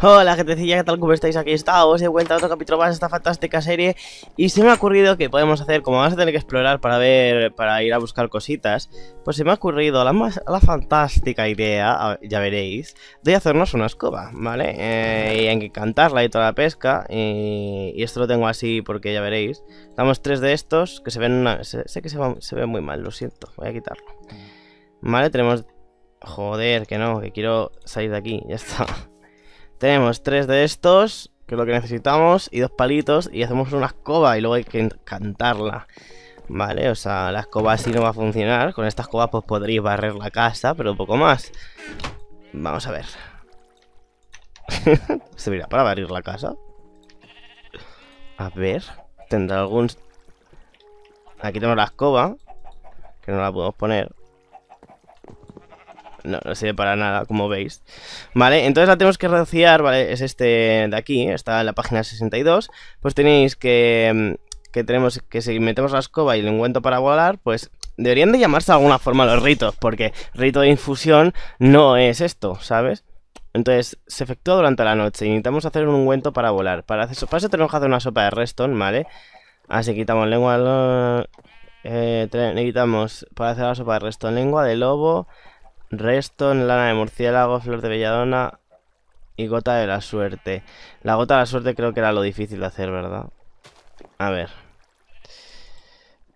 Hola gentecilla, ¿qué tal? ¿Cómo estáis? Aquí estamos, he vuelto a otro capítulo más de esta fantástica serie Y se me ha ocurrido que podemos hacer, como vamos a tener que explorar para ver, para ir a buscar cositas Pues se me ha ocurrido la, más, la fantástica idea, ya veréis De hacernos una escoba, ¿vale? Eh, y hay que cantarla y toda la pesca y, esto lo tengo así porque ya veréis Damos tres de estos que se ven, una, sé, que se, se ven muy mal, lo siento, voy a quitarlo Vale, tenemos... Joder, que no, que quiero salir de aquí, ya está tenemos tres de estos, que es lo que necesitamos, y dos palitos, y hacemos una escoba y luego hay que cantarla. Vale, o sea, la escoba así no va a funcionar. Con esta escoba pues podréis barrer la casa, pero poco más. Vamos a ver. ¿Se mira para barrer la casa? A ver. Tendrá algún... Aquí tenemos la escoba. Que no la podemos poner. No, no sirve para nada, como veis Vale, entonces la tenemos que rociar, ¿vale? Es este de aquí, está en la página 62 Pues tenéis que... Mm, que tenemos que si metemos la escoba y el ungüento para volar, pues deberían de llamarse de alguna forma los ritos, porque rito de infusión no es esto, ¿sabes? Entonces, se efectúa durante la noche necesitamos hacer un ungüento para volar. Para, hacer, para eso tenemos que hacer una sopa de reston, ¿vale? Así quitamos lengua... Eh, necesitamos para hacer la sopa de reston lengua de lobo, Reston, lana de murciélago, flor de belladona y gota de la suerte. La gota de la suerte creo que era lo difícil de hacer, ¿verdad? A ver.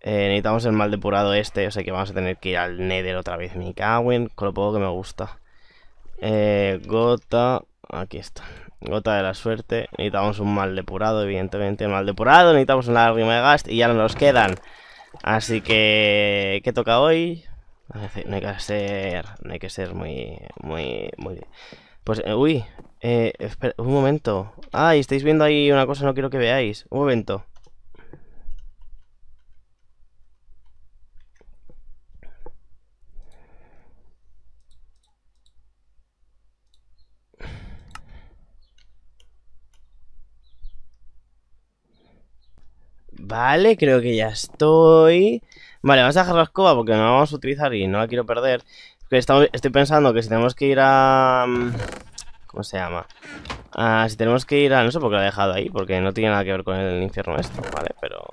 Eh, necesitamos el mal depurado este, o sea que vamos a tener que ir al Nether otra vez. Mi cagüen, con lo poco que me gusta. Eh, gota... Aquí está. Gota de la suerte. Necesitamos un mal depurado, evidentemente. Mal depurado, necesitamos una lágrima de gas y ya no nos quedan. Así que... ¿Qué toca hoy? No hay que ser, no hay que ser muy, muy, muy... Pues, eh, uy, eh, espera, un momento. Ay, estáis viendo ahí una cosa, no quiero que veáis. Un momento. Vale, creo que ya estoy. Vale, vamos a dejar la escoba porque no la vamos a utilizar y no la quiero perder. estoy pensando que si tenemos que ir a... Mm, ¿Cómo se llama? Ah, si tenemos que ir a... No sé por qué la he dejado ahí, porque no tiene nada que ver con el infierno esto, ¿vale? Pero...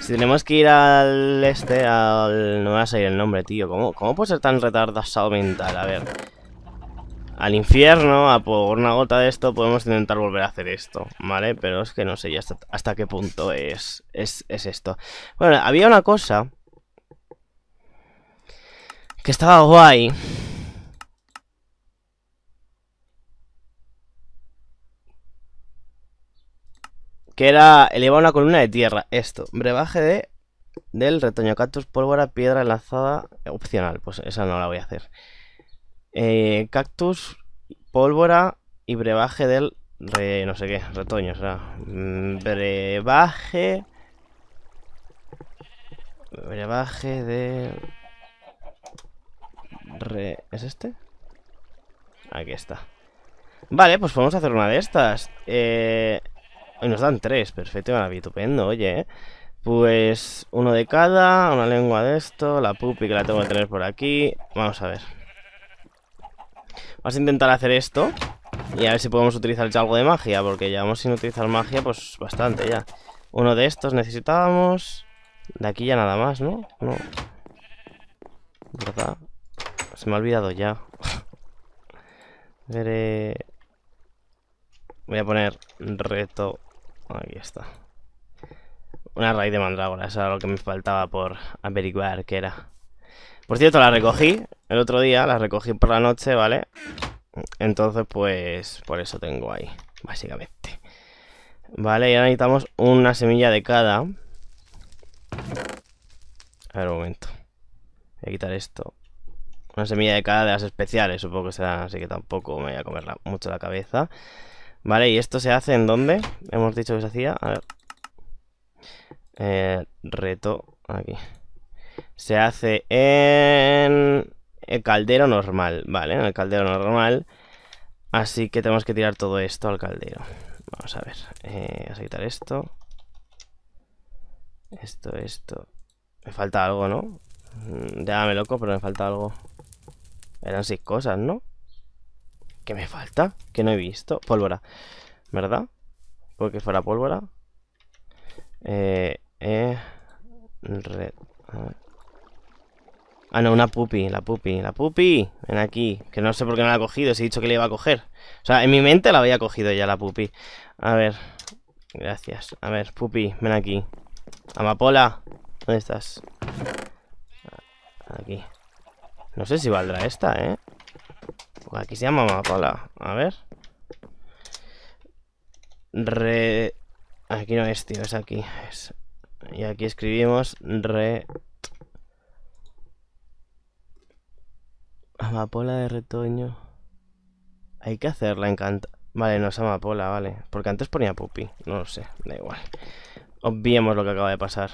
Si tenemos que ir al este, al... No me va a salir el nombre, tío. ¿Cómo, cómo puede ser tan retardado mental? A ver al infierno, a por una gota de esto, podemos intentar volver a hacer esto, ¿vale? Pero es que no sé hasta, hasta qué punto es, es, es, esto. Bueno, había una cosa que estaba guay. Que era elevar una columna de tierra. Esto, brebaje de del retoño cactus, pólvora, piedra enlazada, opcional. Pues esa no la voy a hacer. Eh, cactus, pólvora y brebaje del no sé qué, retoño, sea, mm, brebaje brebaje de ¿Es este? Aquí está. Vale, pues podemos hacer una de estas. Eh... Nos dan tres, perfecto, estupendo, oye. ¿eh? Pues uno de cada, una lengua de esto, la pupi que la tengo que tener por aquí. Vamos a ver. Vamos a intentar hacer esto. Y a ver si podemos utilizar ya algo de magia, porque llevamos sin utilizar magia, pues bastante ya. Uno de estos necesitábamos. De aquí ya nada más, ¿no? No. ¿Verdad? Se me ha olvidado ya. Veré... Voy a poner reto... Aquí está. Una raíz de mandrágora, eso era lo que me faltaba por averiguar qué era. Por cierto, la recogí el otro día, la recogí por la noche, ¿vale? Entonces, pues, por eso tengo ahí, básicamente. Vale, y ahora necesitamos una semilla de cada. A ver, un momento. Voy a quitar esto. Una semilla de cada de las especiales, supongo que será, así que tampoco me voy a comer mucho la cabeza. Vale, ¿y esto se hace en dónde? Hemos dicho que se hacía. A ver. Eh, reto. Aquí. Se hace en el caldero normal. Vale, en el caldero normal. Así que tenemos que tirar todo esto al caldero. Vamos a ver. Eh, vamos a quitar esto. Esto, esto. Me falta algo, ¿no? Mm, ya me loco, pero me falta algo. Eran seis cosas, ¿no? ¿Qué me falta? Que no he visto. Pólvora. ¿Verdad? Porque fuera pólvora. Eh, eh, red. Ah, no, una pupi, la pupi, la pupi. Ven aquí. Que no sé por qué no la he cogido, si he dicho que le iba a coger. O sea, en mi mente la había cogido ya la pupi. A ver. Gracias. A ver, pupi, ven aquí. Amapola. ¿Dónde estás? Aquí. No sé si valdrá esta, ¿eh? aquí se llama Amapola. A ver. Re... Aquí no es, tío, es aquí. Y aquí escribimos re... Amapola de retoño. Hay que hacerla encanta. Vale, no es amapola, vale. Porque antes ponía pupi. No lo sé, da igual. Obviemos lo que acaba de pasar.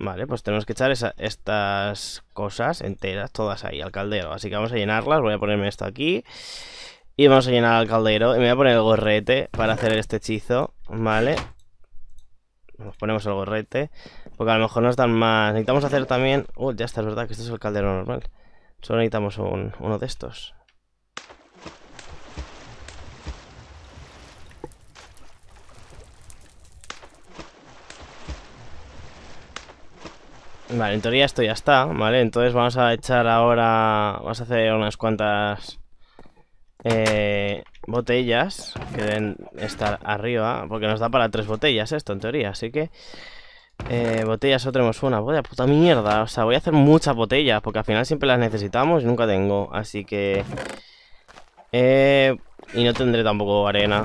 Vale, pues tenemos que echar estas cosas enteras, todas ahí, al caldero. Así que vamos a llenarlas. Voy a ponerme esto aquí. Y vamos a llenar al caldero. Y me voy a poner el gorrete para hacer este hechizo. Vale. Nos ponemos el gorrete. Porque a lo mejor nos dan más. Necesitamos hacer también... Uh, ya está, es verdad que este es el caldero normal. Solo necesitamos uno de estos. Vale, en teoría esto ya está, ¿vale? Entonces vamos a echar ahora... Vamos a hacer unas cuantas... Eh, botellas que deben estar arriba Porque nos da para tres botellas esto en teoría Así que eh, botellas solo tenemos una. Vaya puta mierda O sea, voy a hacer muchas botellas Porque al final siempre las necesitamos y nunca tengo Así que... Eh, y no tendré tampoco arena.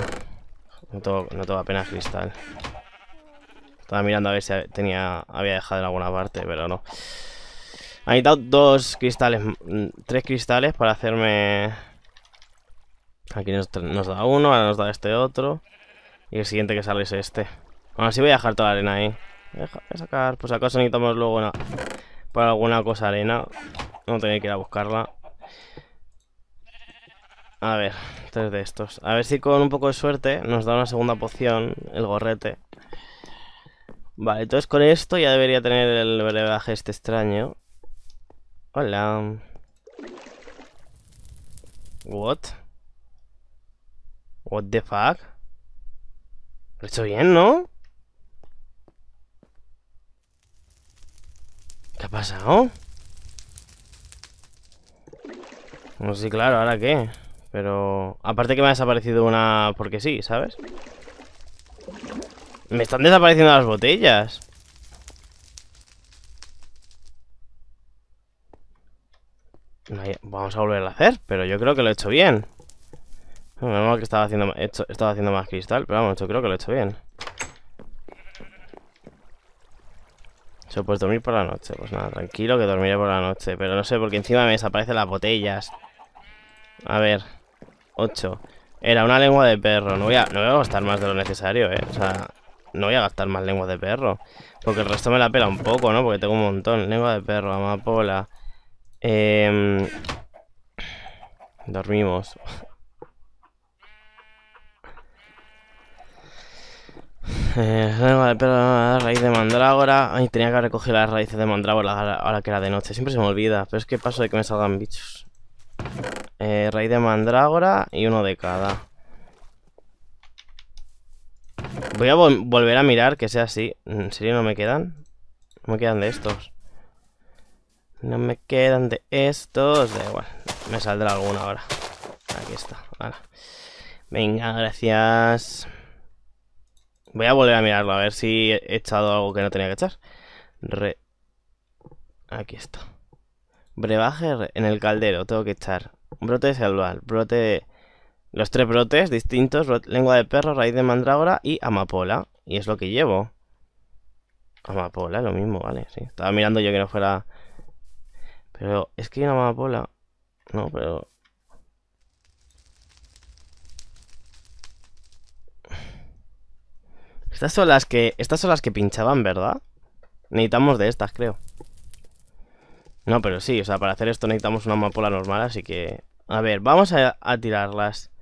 No tengo, no tengo apenas cristal Mirando a ver si tenía había dejado en alguna parte Pero no. Ha necesitado dos cristales mm, Tres cristales para hacerme Aquí nos, da uno, ahora nos da este otro. Y el siguiente que sale es este. Bueno, así voy a dejar toda la arena ahí. Voy a sacar, pues acaso necesitamos luego una, Para alguna cosa arena. No tener que ir a buscarla. A ver, tres de estos. A ver si con un poco de suerte Nos da una segunda poción, el gorrete Vale, entonces con esto ya debería tener el brebaje este extraño Hola What? What the fuck? Lo he hecho bien, ¿no? ¿Qué ha pasado? No sé, claro, ¿ahora qué? Pero... Aparte que me ha desaparecido una... Porque sí, ¿sabes? Me están desapareciendo las botellas Vamos a volver a hacer Pero yo creo que lo he hecho bien Menos que estaba haciendo, estaba haciendo más cristal, pero vamos, yo creo que lo he hecho bien. Se puedes dormir por la noche. Pues nada, tranquilo que dormiré por la noche. Pero no sé, porque encima me desaparecen las botellas. A ver. 8. Era una lengua de perro. No voy, a, no voy a gastar más de lo necesario, eh. O sea, no voy a gastar más lenguas de perro. Porque el resto me la pela un poco, ¿no? Porque tengo un montón. Lengua de perro, amapola. Eh... Dormimos. Eh, pero raíz de mandrágora. Ay, tenía que recoger las raíces de mandrágora ahora que era de noche. Siempre se me olvida. Pero es que paso de que me salgan bichos. Eh, raíz de mandrágora y uno de cada. Voy a volver a mirar que sea así. ¿En serio no me quedan? No me quedan de estos. No me quedan de estos. Da igual. Me saldrá alguna ahora. Aquí está. Venga, gracias. Voy a volver a mirarlo, a ver si he echado algo que no tenía que echar. Re... Aquí está. Brebaje en el caldero, tengo que echar. Brote de selva, brote... Los tres brotes distintos, lengua de perro, raíz de mandrágora y amapola. Y es lo que llevo. Amapola, lo mismo, vale, sí. Estaba mirando yo que no fuera... Pero es que hay una amapola... No, pero... Estas son las que. Estas son las que pinchaban, ¿verdad? Necesitamos de estas, creo. No, pero sí, o sea, para hacer esto necesitamos una amapola normal, así que... A ver, vamos a, tirarlas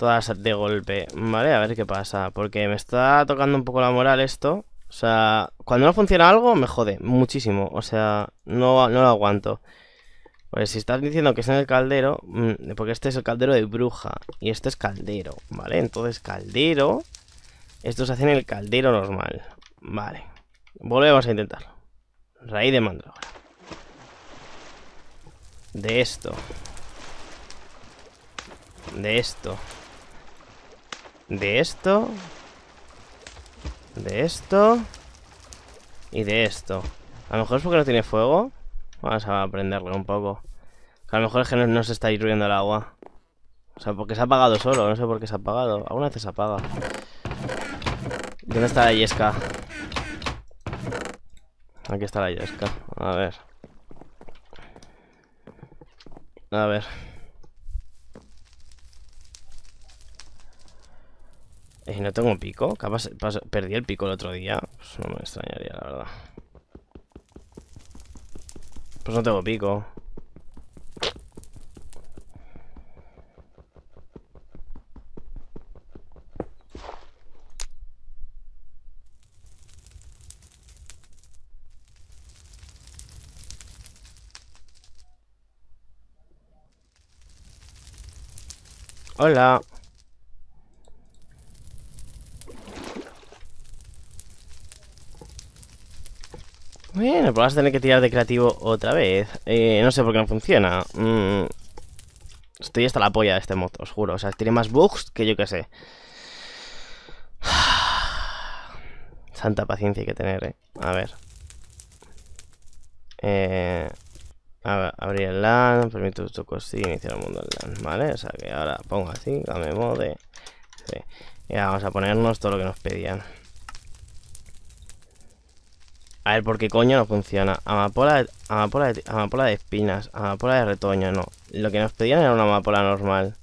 todas de golpe, ¿vale? A ver qué pasa, porque me está tocando un poco la moral esto. O sea, cuando no funciona algo me jode muchísimo, o sea, no, no lo aguanto. Pues si estás diciendo que es en el caldero, mm, porque este es el caldero de bruja y este es caldero, ¿vale? Entonces caldero, esto se hace en el caldero normal, vale. Volvemos a intentarlo. Raíz de mandrágora. De esto. De esto. De esto. De esto. Y de esto. A lo mejor es porque no tiene fuego. Vamos a prenderlo un poco. a lo mejor es que no, se está hirviendo el agua. O sea, porque se ha apagado solo. No sé por qué se ha apagado. Alguna vez se apaga. ¿Dónde está la yesca? Aquí está la yesca. A ver. A ver. ¿Y no tengo pico? ¿Perdí el pico el otro día? Pues no me extrañaría, la verdad. Pues no tengo pico. Hola. Bueno, pero vas a tener que tirar de creativo otra vez. Eh, no sé por qué no funciona. Mm, estoy hasta la polla de este mod, os juro. O sea, tiene más bugs que yo que sé. Santa paciencia hay que tener, eh. A ver. Eh, abrir el LAN, permite tu sí, iniciar el mundo del LAN, ¿vale? O sea que ahora pongo así, dame mode. Sí. Y ahora vamos a ponernos todo lo que nos pedían. A ver, ¿por qué coño no funciona? Amapola, amapola, de, amapola de espinas, amapola de retoño, no. Lo que nos pedían era una amapola normal.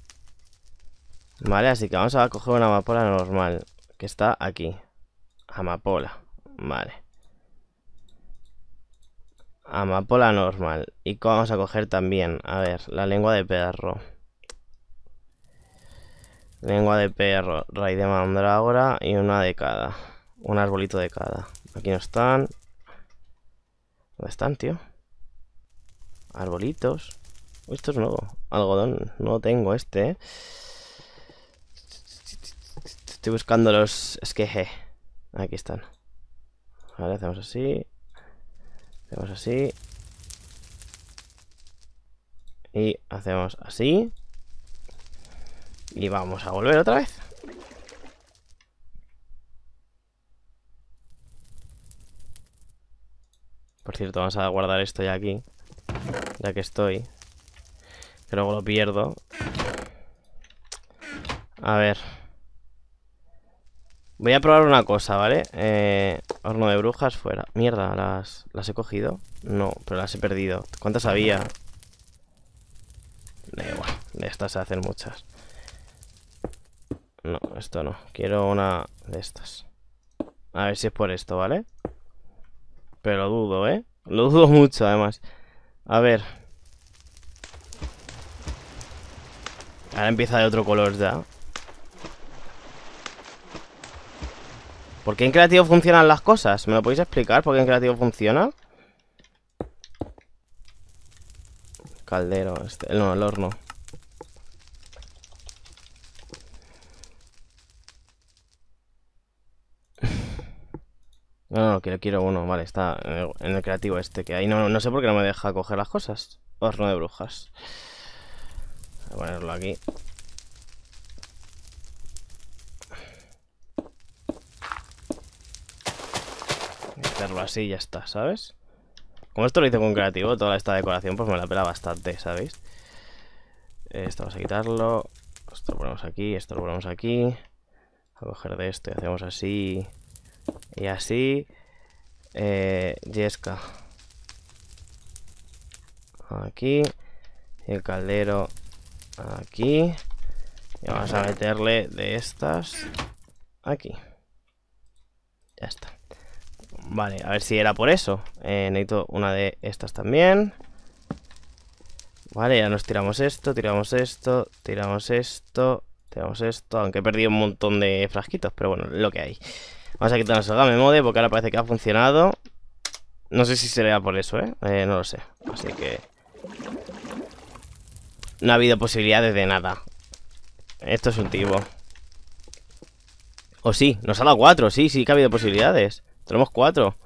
Vale, así que vamos a coger una amapola normal. Que está aquí. Amapola. Vale. Amapola normal. Y vamos a coger también, a ver, la lengua de perro. Lengua de perro, raíz de mandrágora y una de cada. Un arbolito de cada. Aquí no están. ¿Dónde están, tío? Arbolitos. esto es nuevo. Algodón. No tengo este, ¿eh? Estoy buscando los esqueje. Aquí están. Vale, hacemos así. Hacemos así. Y hacemos así. Y vamos a volver otra vez. Por cierto, vamos a guardar esto ya aquí. Ya que estoy. Que luego lo pierdo. A ver. Voy a probar una cosa, ¿vale? Eh, horno de brujas fuera. Mierda, ¿las, ¿las he cogido? No, pero las he perdido. ¿Cuántas había? De estas se hacen muchas. No, esto no. Quiero una de estas. A ver si es por esto, ¿vale? Pero dudo, ¿eh? Lo dudo mucho, además. A ver. Ahora empieza de otro color ya. ¿Por qué en creativo funcionan las cosas? ¿Me lo podéis explicar por qué en creativo funciona? Caldero, este, no, el horno. No, no, quiero, quiero uno. Vale, está en el, creativo este. Que ahí no, no sé por qué no me deja coger las cosas. Horno de brujas. Voy a ponerlo aquí. Hacerlo así y ya está, ¿sabes? Como esto lo hice con creativo, toda esta decoración pues me la pela bastante, ¿sabéis? Esto vamos a quitarlo. Esto lo ponemos aquí, esto lo ponemos aquí. A coger de esto y hacemos así. Y así. Eh, Yesca. Aquí. Y el caldero aquí. Y vamos a meterle de estas aquí. Ya está. Vale, a ver si era por eso. Eh, necesito una de estas también. Vale, ya nos tiramos esto, tiramos esto, tiramos esto, tiramos esto. Aunque he perdido un montón de frasquitos, pero bueno, lo que hay. Vamos a quitarnos el game mode porque ahora parece que ha funcionado. No sé si será por eso, ¿eh? ¿eh? No lo sé. Así que... No ha habido posibilidades de nada. Esto es un tipo. O sí, nos ha dado cuatro, sí, sí que ha habido posibilidades. Tenemos cuatro.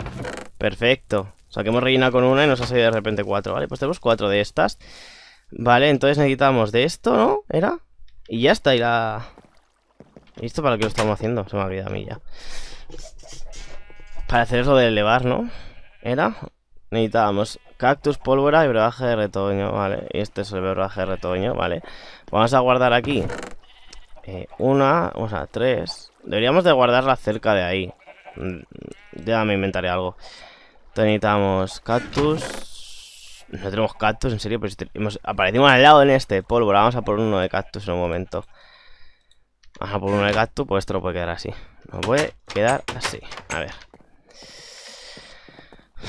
Perfecto. O sea que hemos rellenado con una y nos ha salido de repente cuatro. Vale, pues tenemos cuatro de estas. Vale, entonces necesitamos de esto, ¿no? ¿Era? Y ya está, y la... ¿Y esto para qué lo estamos haciendo? Se me ha olvidado a mí ya. Para hacer eso de elevar, ¿no? ¿Era? Necesitábamos cactus, pólvora y brebaje de retoño, ¿vale? Y este es el brebaje de retoño, ¿vale? Vamos a guardar aquí eh, una, o sea, tres Deberíamos de guardarla cerca de ahí mm, Ya me inventaré algo necesitamos cactus No tenemos cactus, en serio Pues aparecimos al lado en este pólvora Vamos a por uno de cactus en un momento Vamos a por uno de cactus Pues esto no puede quedar así No puede quedar así A ver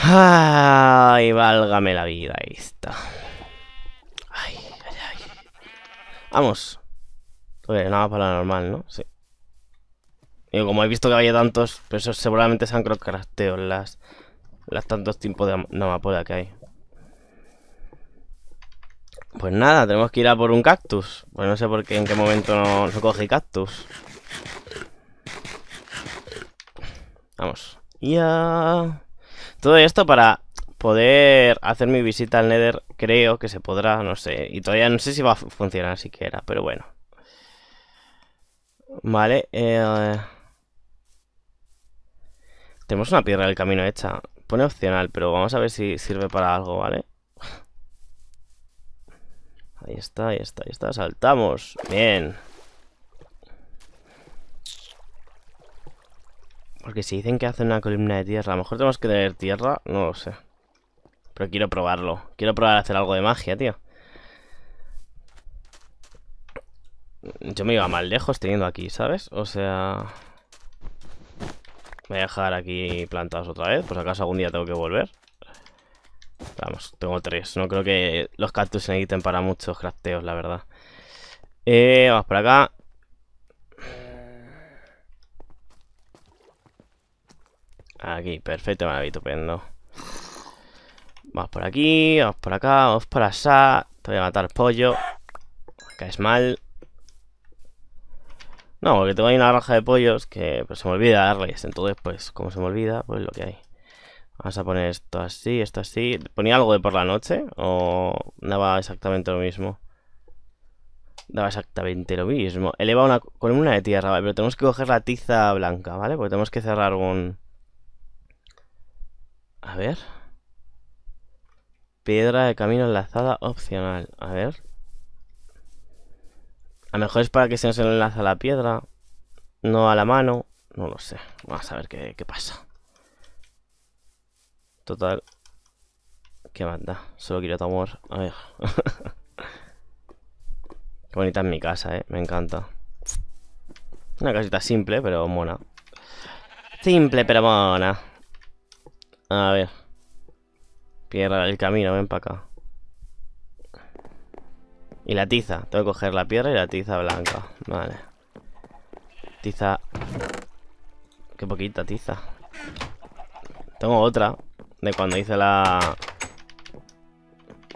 Ay, válgame la vida, ahí está. Ay, ay, ay. Vamos. Oye, nada para normal, ¿no? Sí. Y como he visto que había tantos, pues eso seguramente sean crocrasteos las, las tantos tipos de amapola que hay. Pues nada, tenemos que ir a por un cactus. Pues no sé por qué, en qué momento no, no cogí cactus. Vamos. Ya. Todo esto para poder hacer mi visita al Nether, creo que se podrá, no sé. Y todavía no sé si va a funcionar siquiera, pero bueno. Vale, eh... Tenemos una piedra del camino hecha. Pone opcional, pero vamos a ver si sirve para algo, ¿vale? Ahí está, ahí está, ahí está. Saltamos. Bien. Porque si dicen que hacen una columna de tierra, a lo mejor tenemos que tener tierra, no lo sé. Pero quiero probarlo. Quiero probar a hacer algo de magia, tío. Yo me iba más lejos teniendo aquí, ¿sabes? O sea... Voy a dejar aquí plantados otra vez, por si acaso algún día tengo que volver. Vamos, tengo tres. No creo que los cactus se necesiten para muchos crafteos, la verdad. Eh, vamos por acá. Aquí, perfecto, me estupendo. Vamos por aquí, vamos por acá, vamos por allá. Te voy a matar pollo. Caes mal. No, porque tengo ahí una granja de pollos que pues, se me olvida darles. Entonces, pues, como se me olvida, pues lo que hay. Vamos a poner esto así, esto así. ¿Ponía algo de por la noche? ¿O daba exactamente lo mismo? Daba exactamente lo mismo. Eleva una columna de tierra, ¿vale? Pero tenemos que coger la tiza blanca, ¿vale? Porque tenemos que cerrar un... A ver. Piedra de camino enlazada opcional. A ver. A lo mejor es para que se nos enlaza la piedra. No a la mano. No lo sé. Vamos a ver qué, pasa. Total. ¿Qué manda? Solo quiero tu amor. A ver. qué bonita es mi casa, eh. Me encanta. Una casita simple, pero mona. Simple, pero mona. A ver. Piedra del camino, ven para acá. Y la tiza. Tengo que coger la piedra y la tiza blanca. Vale. Tiza. Qué poquita tiza. Tengo otra. De cuando hice la...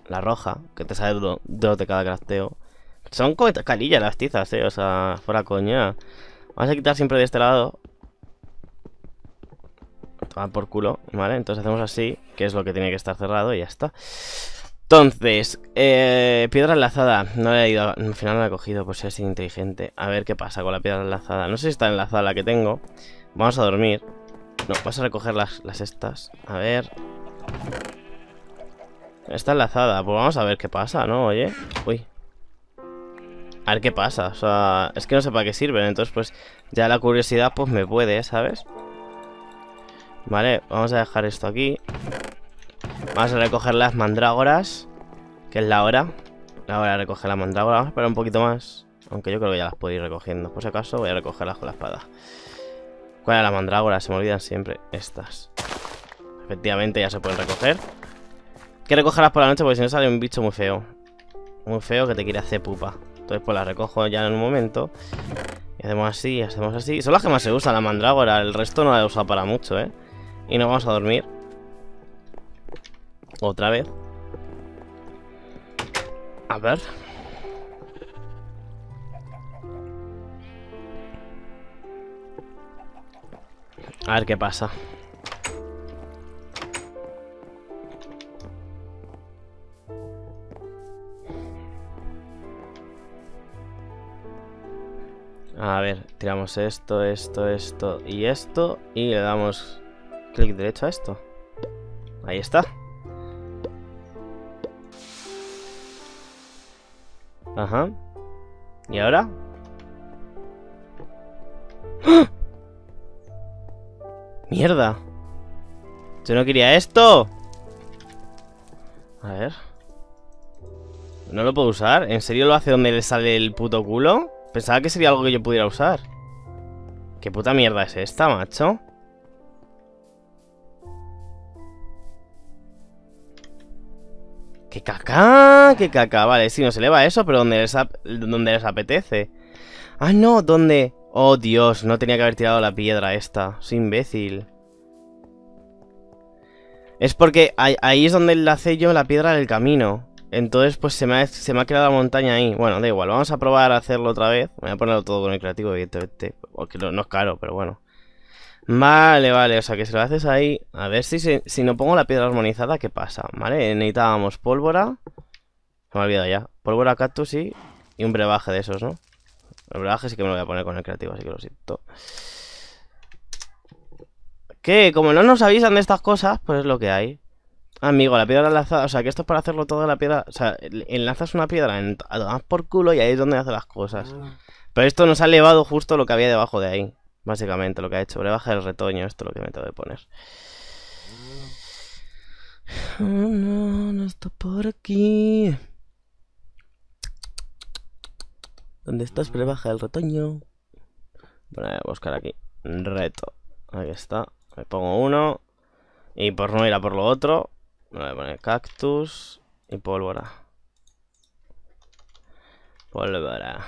La roja. Que te sale dos de cada crafteo. Son como calillas las tizas, eh. O sea, fuera coña. Vamos a quitar siempre de este lado por culo, ¿vale? Entonces hacemos así, que es lo que tiene que estar cerrado y ya está. Entonces, eh, piedra enlazada. No he ido, al final no la he cogido por ser inteligente. A ver qué pasa con la piedra enlazada. No sé si está enlazada la que tengo. Vamos a dormir. No, vas a recoger las, las estas. A ver. Está enlazada. Pues vamos a ver qué pasa, ¿no? Oye. Uy. A ver qué pasa. O sea, es que no sé para qué sirven. Entonces, pues, ya la curiosidad, pues me puede, ¿sabes? Vale, vamos a dejar esto aquí Vamos a recoger las mandrágoras Que es la hora La hora de recoger las mandrágoras Vamos a esperar un poquito más Aunque yo creo que ya las puedo ir recogiendo Por si acaso voy a recogerlas con la espada ¿Cuál la mandrágora? Se me olvidan siempre Estas Efectivamente ya se pueden recoger Hay que recogerlas por la noche porque si no sale un bicho muy feo Muy feo que te quiere hacer pupa Entonces pues las recojo ya en un momento Y hacemos así, hacemos así Son las que más se usan, la mandrágora El resto no la he usado para mucho, eh y nos vamos a dormir. Otra vez. A ver. A ver qué pasa. A ver, tiramos esto, esto, esto y esto Y le damos clic derecho a esto Ahí está Ajá ¿Y ahora? ¡Ah! ¡Mierda! Yo no quería esto A ver ¿No lo puedo usar? ¿En serio lo hace donde le sale el puto culo? Pensaba que sería algo que yo pudiera usar ¿Qué puta mierda es esta, macho? ¡Qué caca! ¡Qué caca! Vale, sí, no se eleva eso, pero donde les apetece ¡Ah, no! ¿Dónde? Oh, Dios, no tenía que haber tirado la piedra esta Soy imbécil Es porque ahí es donde enlacé yo la piedra del camino entonces, pues se me, ha, se me ha creado la montaña ahí. Bueno, da igual, vamos a probar a hacerlo otra vez. Voy a ponerlo todo con el creativo, evidentemente. Porque no, es caro, pero bueno. Vale, vale, o sea que si lo haces ahí... A ver si, si no pongo la piedra armonizada, ¿qué pasa? Vale, necesitábamos pólvora... Se me ha olvidado ya. Pólvora, cactus y... Y un brebaje de esos, ¿no? El brebaje sí que me lo voy a poner con el creativo, así que lo siento. ¿Qué? Como no nos avisan de estas cosas, pues es lo que hay. Amigo, la piedra enlazada, o sea, que esto es para hacerlo todo la piedra, o sea, enlazas una piedra en, a por culo y ahí es donde hace las cosas. Ah. Pero esto nos ha elevado justo lo que había debajo de ahí, básicamente, lo que ha hecho. Brebaje el retoño, esto es lo que me tengo que poner. Oh, no, no está por aquí. ¿Dónde estás? Brebaje el retoño. Voy a buscar aquí. Reto. Ahí está. Me pongo uno. Y por no ir a por lo otro, Voy a poner cactus y pólvora. Pólvora.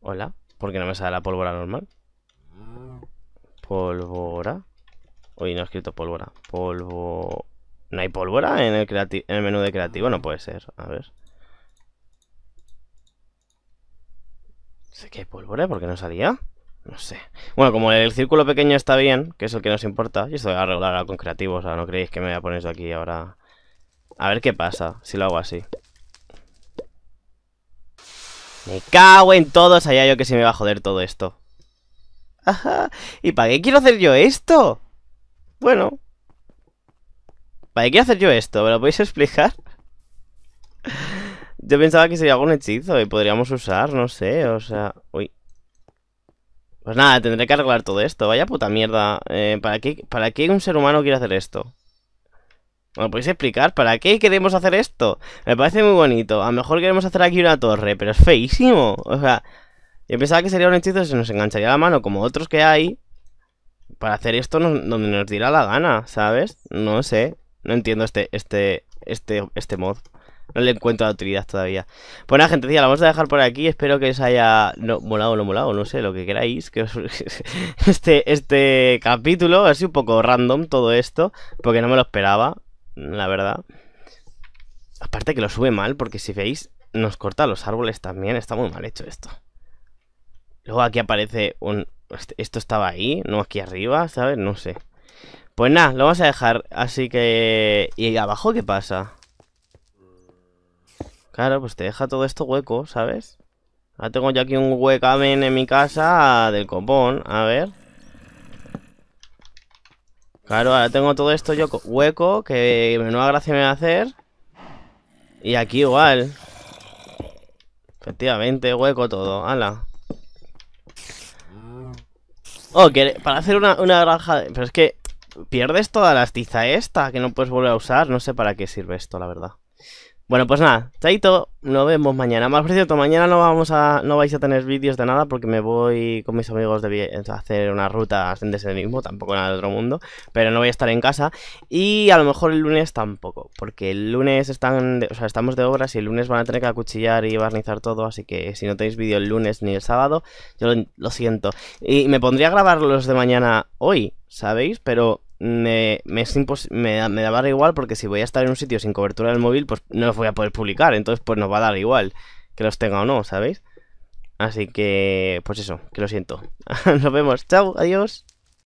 Hola. ¿Por qué no me sale la pólvora normal? Pólvora. Uy, no he escrito pólvora. Polvo... ¿No hay pólvora en el, en el menú de creativo? No puede ser. A ver. Sé que hay pólvora. ¿Por qué no salía? No sé. Bueno, como el círculo pequeño está bien, que es el que nos importa, y esto voy a arreglar con creativo, o sea, no creéis que me voy a poner eso aquí ahora. A ver qué pasa si lo hago así. Me cago en todo, sabía yo que se me va a joder todo esto. Ajá. ¿Y para qué quiero hacer yo esto? Bueno. ¿Para qué quiero hacer yo esto? ¿Me lo podéis explicar? Yo pensaba que sería algún hechizo y podríamos usar, no sé, o sea... Uy. Pues nada, tendré que arreglar todo esto. Vaya puta mierda. Eh, ¿para, qué, ¿Para qué un ser humano quiere hacer esto? ¿Me podéis explicar? ¿Para qué queremos hacer esto? Me parece muy bonito. A lo mejor queremos hacer aquí una torre, pero es feísimo. O sea, yo pensaba que sería un hechizo se nos engancharía la mano como otros que hay. Para hacer esto donde nos diera la gana, ¿sabes? No sé. No entiendo este, este, este, este mod. No le encuentro la utilidad todavía. Pues nada, gente, la vamos a dejar por aquí. Espero que os haya no, molado o no molado, no sé, lo que queráis. Que este, este capítulo ha sido un poco random todo esto, porque no me lo esperaba, la verdad. Aparte que lo sube mal, porque si veis, nos corta los árboles también. Está muy mal hecho esto. Luego aquí aparece un... Este, esto estaba ahí, no aquí arriba, ¿sabes? No sé. Pues nada, lo vamos a dejar. Así que... ¿Y abajo qué pasa? Claro, pues te deja todo esto hueco, ¿sabes? Ahora tengo yo aquí un huecamen en mi casa del copón. A ver. Claro, ahora tengo todo esto yo hueco, que menuda gracia me va a hacer. Y aquí igual. Efectivamente, hueco todo. ¡Hala! Oh, que para hacer una, una granja... Pero es que pierdes toda la estiza esta, que no puedes volver a usar. No sé para qué sirve esto, la verdad. Bueno, pues nada, chaito, nos vemos mañana. Más por cierto, mañana no vamos a, no vais a tener vídeos de nada porque me voy con mis amigos de hacer una ruta de mismo, tampoco nada de otro mundo, pero no voy a estar en casa y a lo mejor el lunes tampoco, porque el lunes están, o sea, estamos de obras y el lunes van a tener que acuchillar y barnizar todo, así que si no tenéis vídeo el lunes ni el sábado, yo lo, siento. Y me pondría a grabar los de mañana hoy, ¿sabéis? Pero me, me, me, me da igual porque si voy a estar en un sitio sin cobertura del móvil, pues no los voy a poder publicar. Entonces, pues nos va a dar igual que los tenga o no, ¿sabéis? Así que, pues eso, que lo siento. Nos vemos. Chao, adiós.